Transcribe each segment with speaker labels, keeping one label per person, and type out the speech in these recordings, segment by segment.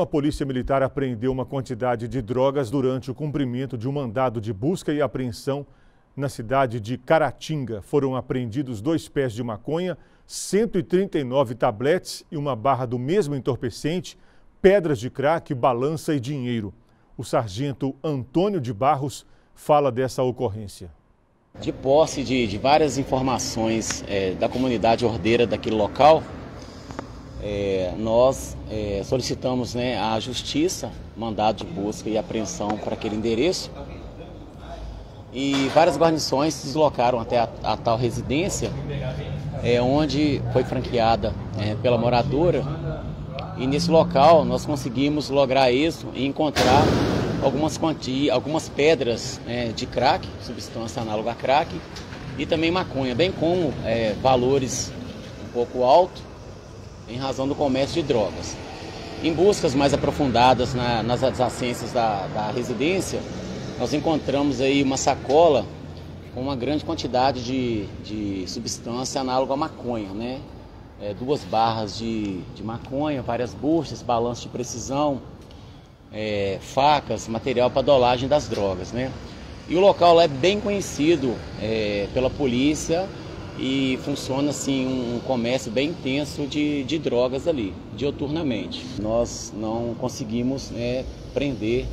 Speaker 1: A Polícia Militar apreendeu uma quantidade de drogas durante o cumprimento de um mandado de busca e apreensão na cidade de Caratinga. Foram apreendidos dois pés de maconha, 139 tabletes e uma barra do mesmo entorpecente, pedras de crack, balança e dinheiro. O sargento Antônio de Barros fala dessa ocorrência.
Speaker 2: De posse de, de várias informações é, da comunidade ordeira daquele local, é, nós é, solicitamos né, à Justiça mandado de busca e apreensão para aquele endereço. E várias guarnições se deslocaram até a, a tal residência, é, onde foi franqueada é, pela moradora. E nesse local nós conseguimos lograr isso e encontrar algumas, quantia, algumas pedras é, de crack, substância análoga a crack, e também maconha, bem como é, valores um pouco altos em razão do comércio de drogas. Em buscas mais aprofundadas na, nas adjacências da, da residência, nós encontramos aí uma sacola com uma grande quantidade de, de substância análoga à maconha, né? É, duas barras de, de maconha, várias buchas, balanço de precisão, é, facas, material para dolagem das drogas, né? E o local lá é bem conhecido é, pela polícia e funciona assim um, comércio bem intenso de, de drogas ali, dioturnamente. Nós não conseguimos né, prender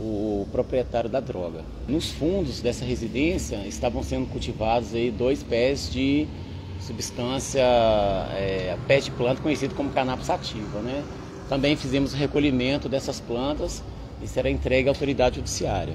Speaker 2: o proprietário da droga. Nos fundos dessa residência estavam sendo cultivados aí dois pés de substância, é, pé de planta conhecido como cannabis sativa, né? Também fizemos o recolhimento dessas plantas e será entregue à autoridade judiciária.